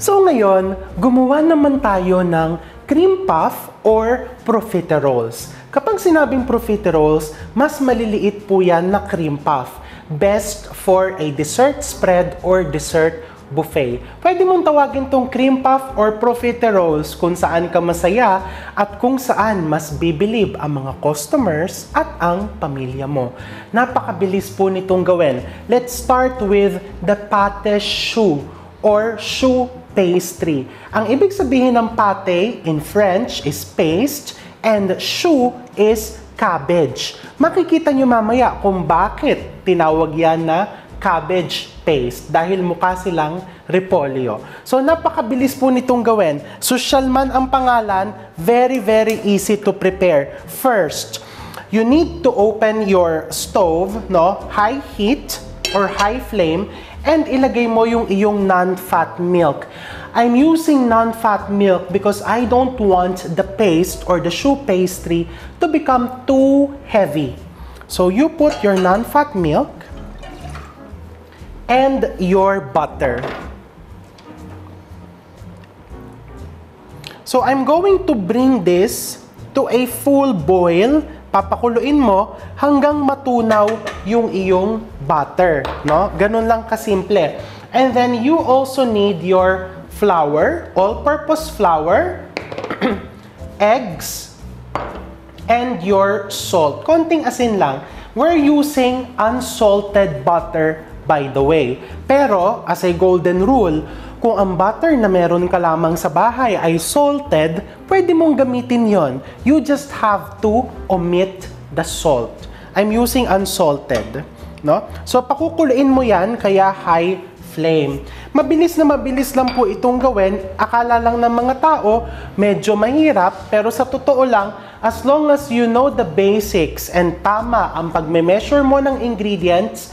So ngayon, gumawa naman tayo ng cream puff or profiteroles. Kapag sinabing profiteroles, mas maliliit po yan na cream puff. Best for a dessert spread or dessert buffet. Pwede mong tawagin tong cream puff or profiteroles kung saan ka masaya at kung saan mas bibilib ang mga customers at ang pamilya mo. Napakabilis po nitong gawin. Let's start with the pate choux or choux pastry. Ang ibig sabihin ng pate in French is paste and choux is cabbage. Makikita nyo mamaya kung bakit tinawag yan na cabbage paste dahil mukha silang repolyo. So napakabilis po nitong gawin. Social man ang pangalan, very very easy to prepare. First, you need to open your stove, no, high heat or high flame and ilagay mo yung iyong non-fat milk. I'm using non-fat milk because I don't want the paste or the choux pastry to become too heavy. So you put your non-fat milk and your butter. So I'm going to bring this to a full boil. Papakuluin mo hanggang matunaw yung iyong butter, no? Ganun lang kasimple. And then you also need your flour, all-purpose flour, eggs, and your salt. Konting asin lang. We're using unsalted butter by the way. Pero, as a golden rule, kung ang butter na meron ka lamang sa bahay ay salted, pwede mong gamitin yon. You just have to omit the salt. I'm using unsalted. No? So, pakukuluin mo yan, kaya high flame. Mabilis na mabilis lang po itong gawin. Akala lang ng mga tao, medyo mahirap, pero sa totoo lang, as long as you know the basics and tama ang pagme-measure mo ng ingredients,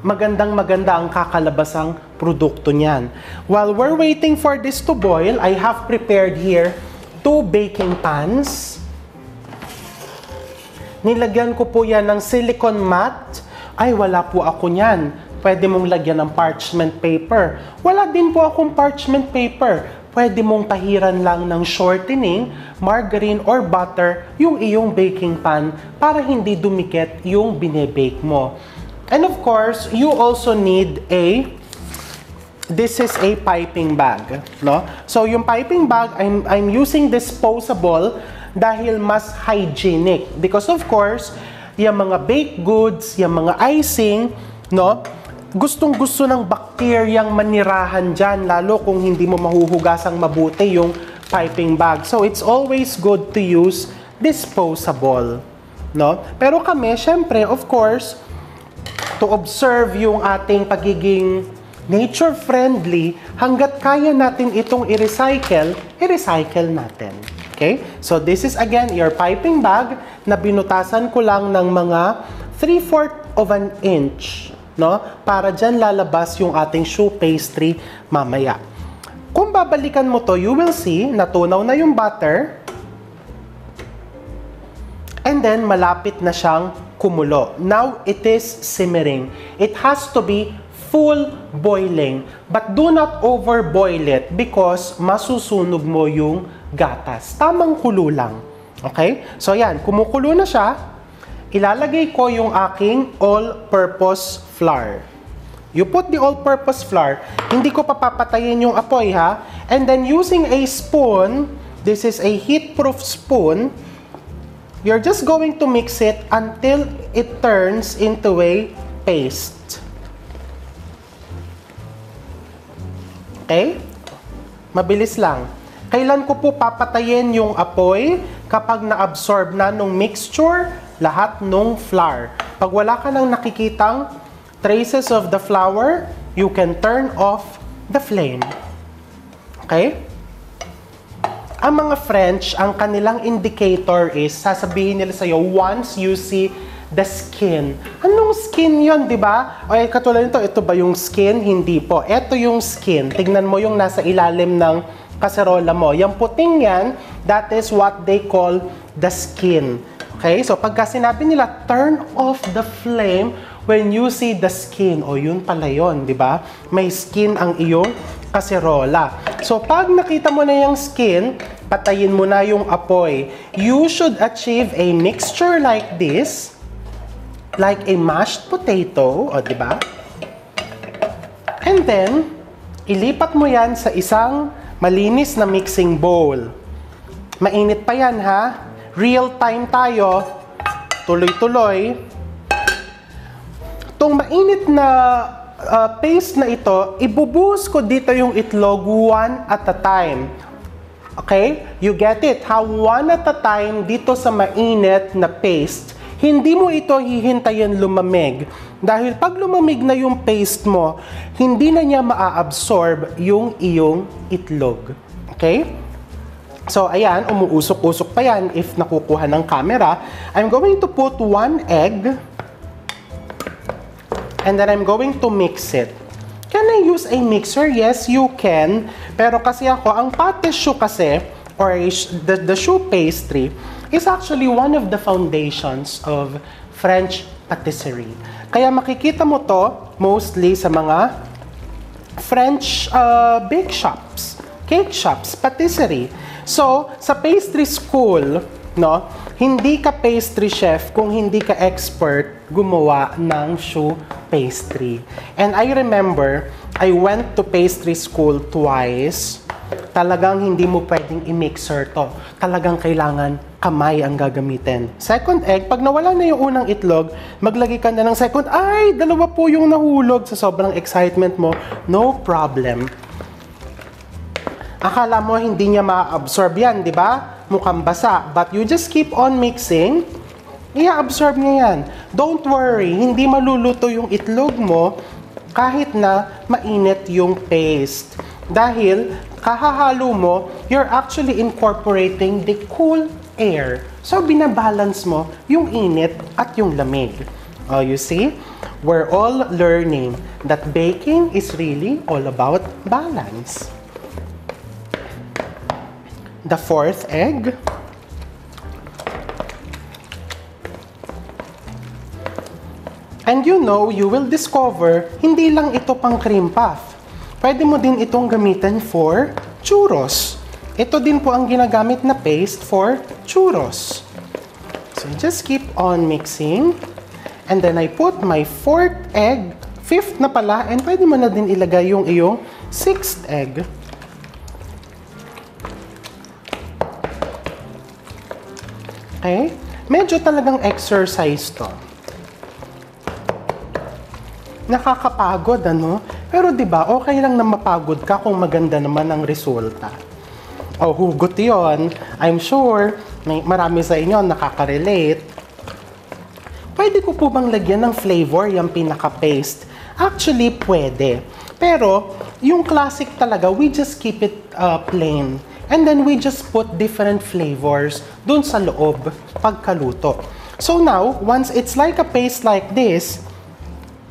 magandang maganda ang kakalabasang produkto niyan. While we're waiting for this to boil, I have prepared here two baking pans. Nilagyan ko po yan ng silicone mat. Ay, wala po ako niyan. Pwede mong lagyan ng parchment paper. Wala din po akong parchment paper. Pwede mong pahiran lang ng shortening, margarine, or butter yung iyong baking pan para hindi dumikit yung binebake mo. And of course, you also need a this is a piping bag, no? So yung piping bag, I'm I'm using disposable dahil mas hygienic because of course, yung mga baked goods, yung mga icing, no? Gustong-gusto ng bakteryang manirahan dyan, lalo kung hindi mo mahuhugasang mabuti yung piping bag. So it's always good to use disposable, no? Pero kami, syempre, of course, to observe yung ating pagiging nature-friendly, hanggat kaya natin itong i-recycle, i-recycle natin. Okay? So this is again your piping bag na binutasan ko lang ng mga 3-4 of an inch no? Para dyan lalabas yung ating choux pastry mamaya. Kung babalikan mo to, you will see natunaw na yung butter. And then malapit na siyang kumulo. Now, it is simmering. It has to be full boiling. But do not overboil it because masusunog mo yung gatas. Tamang kulo lang. Okay? So, yan. Kumukulo na siya. Ilalagay ko yung aking all-purpose flour. You put the all-purpose flour. Hindi ko papapatayin yung apoy, ha? And then, using a spoon, this is a heat-proof spoon, You're just going to mix it until it turns into a paste. Okay? Mabilis lang. Kailan ko po papatayin yung apoy? Kapag na-absorb na nung mixture, lahat nung flour. Pag wala ka nang nakikitang traces of the flour, you can turn off the flame. Okay? Ang mga French, ang kanilang indicator is, sasabihin nila sa'yo, once you see the skin. Anong skin yon di ba? O katulad nito, ito ba yung skin? Hindi po. Ito yung skin. Tignan mo yung nasa ilalim ng kaserola mo. Yung puting yan, that is what they call the skin. Okay? So, pagka sinabi nila, turn off the flame when you see the skin. O, yun pala yun, di ba? May skin ang iyong kaserola. So, pag nakita mo na yung skin, patayin mo na yung apoy. You should achieve a mixture like this, like a mashed potato, o ba? And then, ilipat mo yan sa isang malinis na mixing bowl. Mainit pa yan ha. Real time tayo. Tuloy-tuloy. Itong mainit na uh, paste na ito, ibubuhos ko dito yung itlog one at a time. Okay? You get it? How one at a time dito sa mainit na paste. Hindi mo ito hihintayin lumamig. Dahil pag lumamig na yung paste mo, hindi na niya maa-absorb yung iyong itlog. Okay? So, ayan, umuusok-usok pa yan if nakukuha ng camera. I'm going to put one egg and then I'm going to mix it. Can I use a mixer? Yes, you can. Pero kasi ako, ang pate choux kasi, or the, the choux pastry, is actually one of the foundations of French patisserie. Kaya makikita mo to mostly sa mga French uh, bake shops, cake shops, patisserie. So, sa pastry school, no, hindi ka pastry chef kung hindi ka expert gumawa ng choux pastry. And I remember, I went to pastry school twice. Talagang hindi mo pwedeng i-mixer to. Talagang kailangan kamay ang gagamitin. Second egg, pag nawala na yung unang itlog, maglagay ka na ng second, ay, dalawa po yung nahulog sa sobrang excitement mo. No problem. Akala mo hindi niya ma-absorb yan, di ba? Mukhang basa. But you just keep on mixing, i-absorb niya yan. Don't worry, hindi maluluto yung itlog mo kahit na mainit yung paste. Dahil kahahalo mo, you're actually incorporating the cool air. So, binabalance mo yung init at yung lamig. Oh, you see? We're all learning that baking is really all about balance. The fourth egg. And you know, you will discover, hindi lang ito pang cream puff. Pwede mo din itong gamitin for churros. Ito din po ang ginagamit na paste for churros. So just keep on mixing. And then I put my fourth egg, fifth na pala, and pwede mo na din ilagay yung iyong sixth egg. Okay? Medyo talagang exercise to. Nakakapagod, ano? Pero 'di ba, okay lang na mapagod ka kung maganda naman ang resulta. Oh, hugot 'yon. I'm sure may marami sa inyo nakaka-relate. Pwede ko po bang lagyan ng flavor yung pinaka-paste? Actually, pwede. Pero, yung classic talaga, we just keep it uh, plain. And then we just put different flavors dun sa loob pagkaluto. So now, once it's like a paste like this,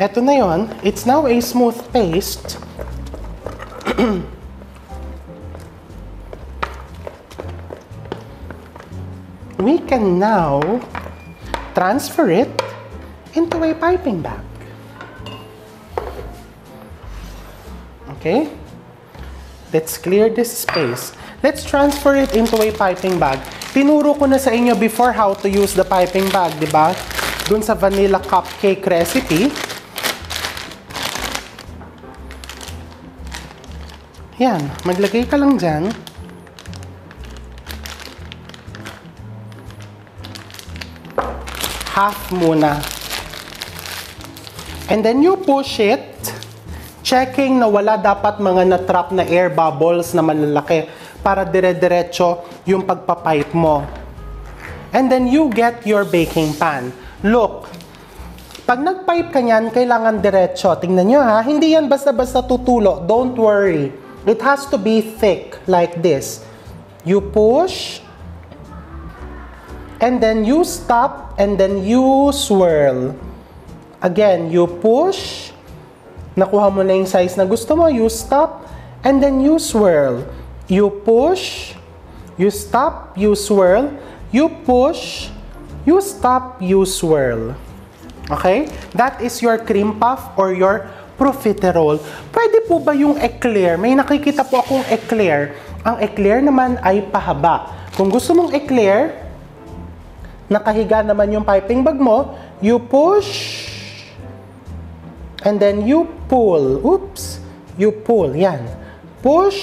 eto na yon, it's now a smooth paste. we can now transfer it into a piping bag. Okay? Let's clear this space. Let's transfer it into a piping bag. Tinuro ko na sa inyo before how to use the piping bag, di ba? Dun sa vanilla cupcake recipe. Yan, maglagay ka lang dyan. Half muna. And then you push it, checking na wala dapat mga na-trap na air bubbles na malalaki para dire-diretso yung pagpapipe mo. And then you get your baking pan. Look, pag nagpipe ka niyan, kailangan diretso. Tingnan nyo ha, hindi yan basta-basta tutulo. Don't worry. It has to be thick like this. You push, and then you stop, and then you swirl. Again, you push, nakuha mo na yung size na gusto mo, you stop, and then you swirl. You push, you stop, you swirl, you push, you stop, you swirl. Okay? That is your cream puff or your profiterole. Pwede po ba yung eclair? May nakikita po akong eclair. Ang eclair naman ay pahaba. Kung gusto mong eclair, nakahiga naman yung piping bag mo, you push, and then you pull. Oops! You pull. Yan. Push.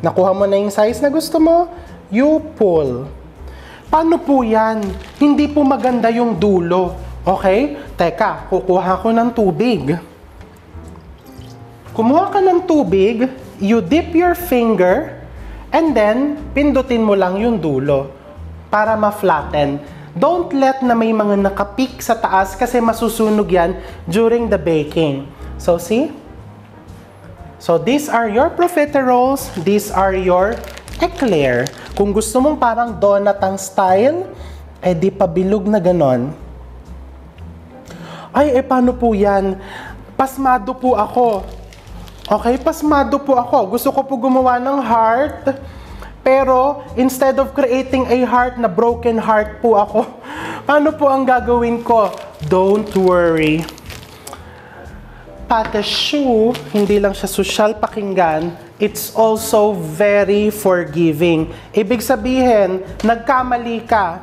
Nakuha mo na yung size na gusto mo, you pull. Paano po yan? Hindi po maganda yung dulo. Okay? Teka, kukuha ko ng tubig. Kumuha ka ng tubig, you dip your finger, and then, pindutin mo lang yung dulo para ma-flatten. Don't let na may mga nakapik sa taas kasi masusunog yan during the baking. So, see? So, these are your profiteroles. These are your eclair. Kung gusto mong parang donut ang style, eh pabilog na ganon. Ay, eh paano po yan? Pasmado po ako. Okay, pasmado po ako. Gusto ko po gumawa ng heart. Pero, instead of creating a heart na broken heart po ako, paano po ang gagawin ko? Don't worry. Pate shoe, hindi lang siya social pakinggan, it's also very forgiving. Ibig sabihin, nagkamali ka,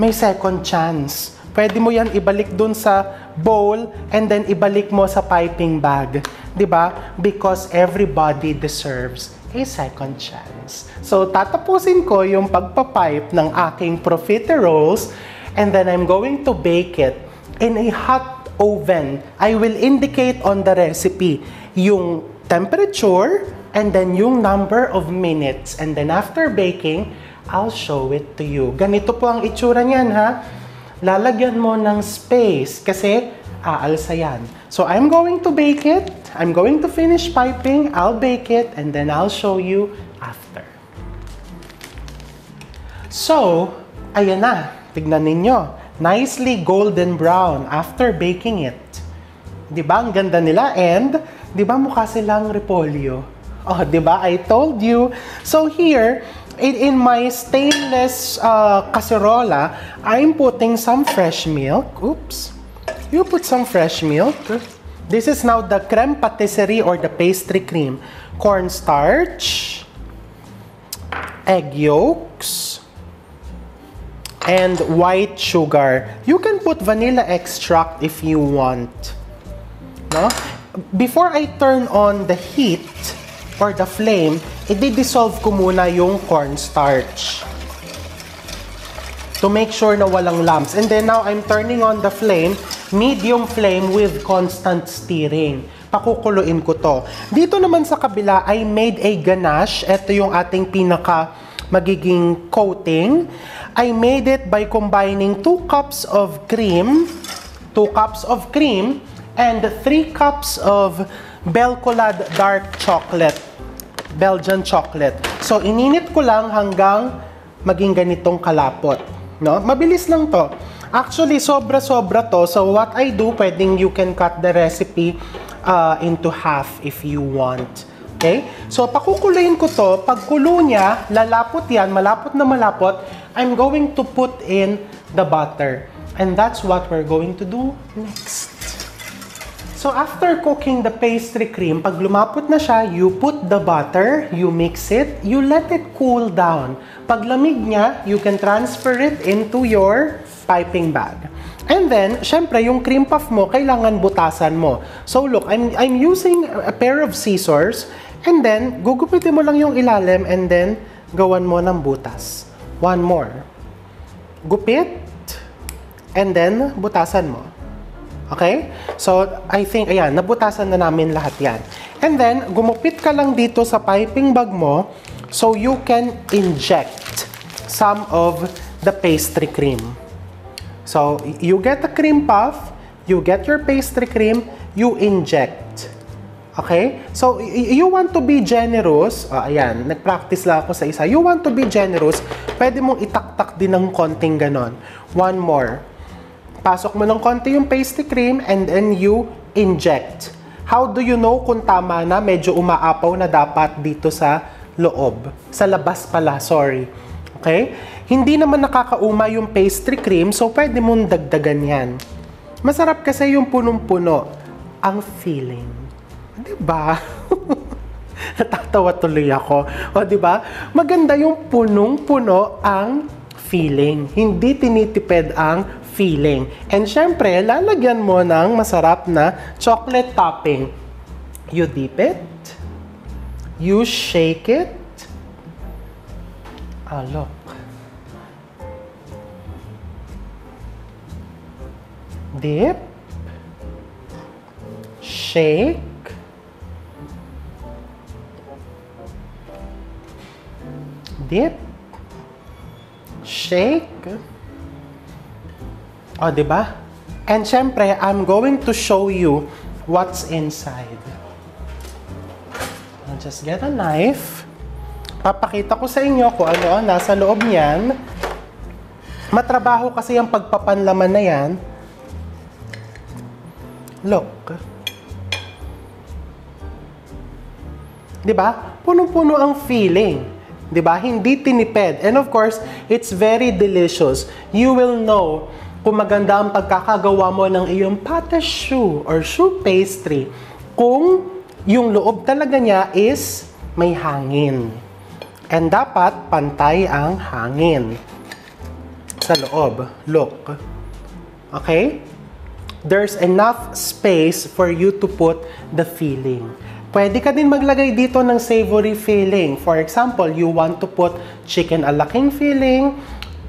may second chance pwede mo yan ibalik dun sa bowl and then ibalik mo sa piping bag. ba? Because everybody deserves a second chance. So, tatapusin ko yung pagpapipe ng aking profiteroles and then I'm going to bake it in a hot oven. I will indicate on the recipe yung temperature and then yung number of minutes. And then after baking, I'll show it to you. Ganito po ang itsura niyan ha lalagyan mo ng space kasi aalsa yan. So I'm going to bake it. I'm going to finish piping. I'll bake it and then I'll show you after. So, ayan na. Tignan ninyo. Nicely golden brown after baking it. Di ba? Ang ganda nila. And, di ba mukha silang repolyo? Oh, di ba? I told you. So here, in, in my stainless uh, casserola, I'm putting some fresh milk. Oops. You put some fresh milk. This is now the creme patisserie or the pastry cream. Cornstarch, egg yolks, and white sugar. You can put vanilla extract if you want. No? Before I turn on the heat or the flame, i-dissolve ko muna yung cornstarch to make sure na walang lumps. And then now I'm turning on the flame, medium flame with constant stirring. Pakukuluin ko to. Dito naman sa kabila, I made a ganache. Ito yung ating pinaka magiging coating. I made it by combining 2 cups of cream, 2 cups of cream, and 3 cups of Belcolad dark chocolate. Belgian chocolate. So, ininit ko lang hanggang maging ganitong kalapot. No? Mabilis lang to. Actually, sobra-sobra to. So, what I do, pwedeng you can cut the recipe uh, into half if you want. Okay? So, pakukuluin ko to. Pag kulo niya, lalapot yan, malapot na malapot, I'm going to put in the butter. And that's what we're going to do next. So after cooking the pastry cream, pag lumapot na siya, you put the butter, you mix it, you let it cool down. Pag lamig niya, you can transfer it into your piping bag. And then, syempre, yung cream puff mo, kailangan butasan mo. So look, I'm, I'm using a pair of scissors, and then, gugupitin mo lang yung ilalim, and then, gawan mo ng butas. One more. Gupit, and then, butasan mo. Okay? So, I think, ayan, nabutasan na namin lahat yan. And then, gumupit ka lang dito sa piping bag mo so you can inject some of the pastry cream. So, you get the cream puff, you get your pastry cream, you inject. Okay? So, you want to be generous. Oh, ayan, nag-practice lang ako sa isa. You want to be generous, pwede mong itaktak din ng konting ganon. One more. Pasok mo ng konti yung pastry cream and then you inject. How do you know kung tama na? Medyo umaapaw na dapat dito sa loob. Sa labas pala, sorry. Okay? Hindi naman nakakauma yung pastry cream, so pwede mong dagdagan yan. Masarap kasi yung punong-puno ang feeling. Di ba? Natatawa tuloy ako. O, di ba? Maganda yung punong-puno ang feeling. Hindi tinitipid ang feeling. And syempre, lalagyan mo ng masarap na chocolate topping. You dip it. You shake it. Ah, look. Dip. Shake. Dip. Shake. O, di ba? And syempre, I'm going to show you what's inside. I'll just get a knife. Papakita ko sa inyo kung ano ang nasa loob niyan. Matrabaho kasi ang pagpapanlaman na yan. Look. Di ba? Punong-puno ang feeling. Di ba? Hindi tinipid. And of course, it's very delicious. You will know kung maganda ang pagkakagawa mo ng iyong pate choux or choux pastry kung yung loob talaga niya is may hangin. And dapat pantay ang hangin sa loob. Look. Okay? There's enough space for you to put the filling. Pwede ka din maglagay dito ng savory filling. For example, you want to put chicken alaking filling,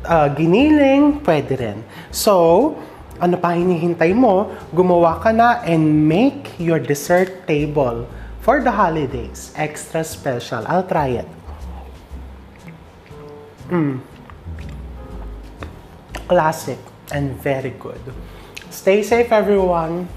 uh, giniling, pwede rin. So, ano pa hinihintay mo? Gumawa ka na and make your dessert table for the holidays. Extra special. I'll try it. Mm. Classic and very good. Stay safe, everyone.